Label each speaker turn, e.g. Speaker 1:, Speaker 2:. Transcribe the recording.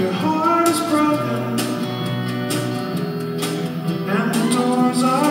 Speaker 1: your heart is broken and the doors are